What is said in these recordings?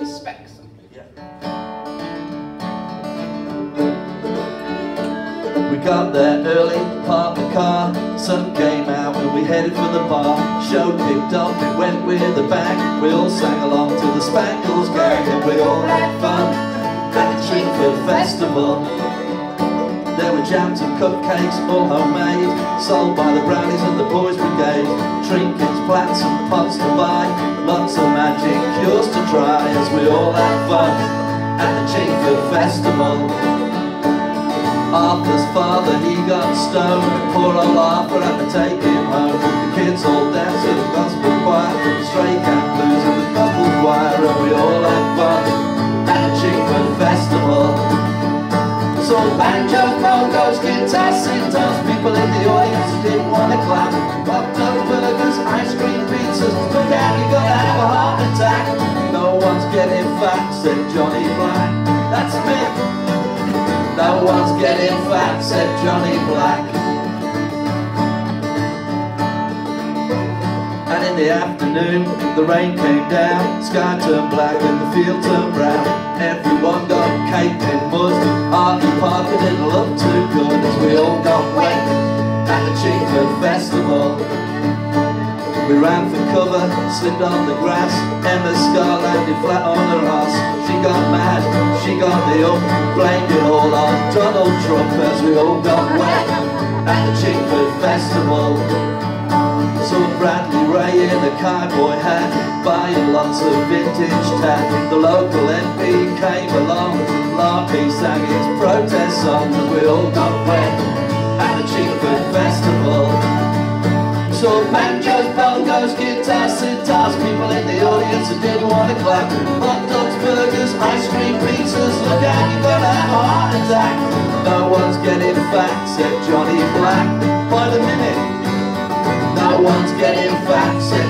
the specs. We got there early, parked the car, sun came out and we headed for the bar. Show kicked off, it went with the bang. We all sang along to the Spangles gang and we all had fun at the Chingford Festival. There were jams and cupcakes, all homemade, sold by the brownies and the boys brigade. Trinkets, plants and pots to buy, lots of try as we all had fun at the Chingford Festival. Arthur's father, he got stoned. Poor old Arthur had to take him home. The kids all danced to the gospel choir. The stray cat blues and the gospel choir And we all had fun at the Chingford Festival. So banjos, bongos, guitars, sitars People No one's getting fat, said Johnny Black That's me no one's getting fat, said Johnny Black. And in the afternoon, the rain came down, sky turned black and the field turned brown. Everyone got caked in mud, Artie Parker didn't look too good as we all got wet at the Chingford Festival. We ran for cover, slipped on the grass, Emma Scar landed flat on her ass. She got mad, she got the up, blamed it all on Donald Trump as we all got wet at the Chingford Festival. Saw Bradley Ray in a cowboy hat, buying lots of vintage tat. The local MP came along, Larky sang his protest song as we all got wet bongos, guitars, sitars People in the audience who didn't want to clap. Hot dogs, burgers, ice cream, pizzas Look out, you're gonna have a heart attack. No one's getting fat, said Johnny Black. By the minute. No one's getting fat, said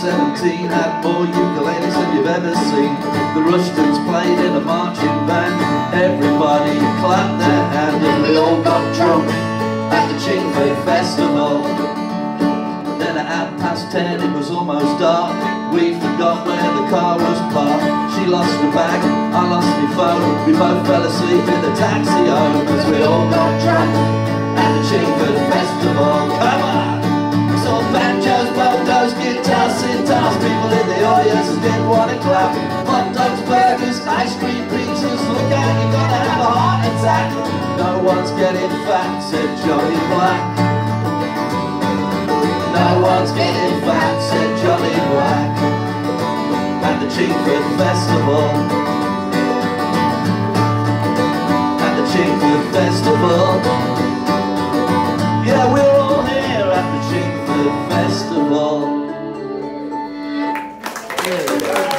E17 had more ukuleles than you've ever seen. The Rushtons played in a marching band. Everybody clapped their hand and we all got drunk at the Chingford Festival. Then at half past ten it was almost dark. We forgot where the car was parked. She lost her bag, I lost my phone. We both fell asleep in the taxi home as we all got drunk People in the audience didn't want to clap. Hot dogs, burgers, ice cream, pizzas. Look out, you're gonna have a heart attack. No one's getting fat, said Johnny Black. No one's getting fat, said Johnny Black. At the Chingford Festival. At the Chingford Festival Amen.